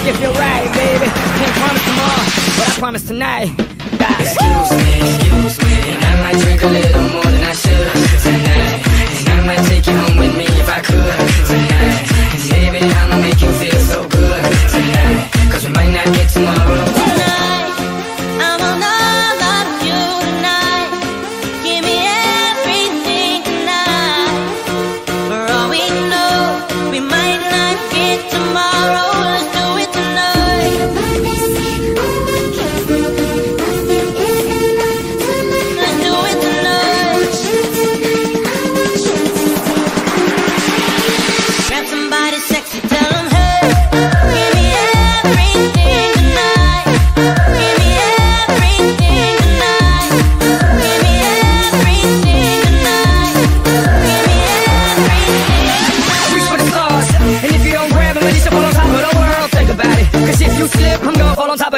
I'm gonna right, baby. Can't promise tomorrow, but I promise tonight. God. Excuse me, excuse me, and I might drink a little more than I should tonight. And I might take you home with me if I could tonight. And baby, I'ma make you feel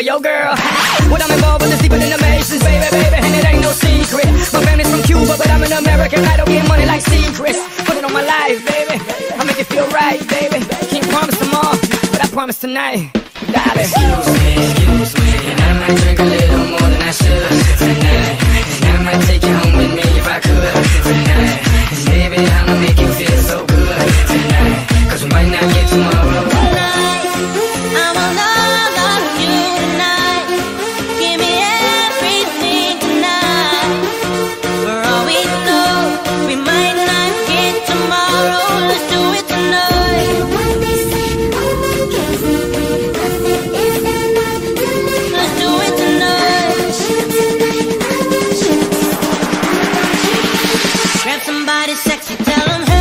your girl. What I'm involved with is deeper than the Masons, baby, baby, and it ain't no secret. My family's from Cuba, but I'm an American. I don't get money like secrets. Put it on my life, baby. I make it feel right, baby. Can't promise tomorrow, but I promise tonight, darling. Excuse me, excuse me, and I might drink a somebody sexy, tell them,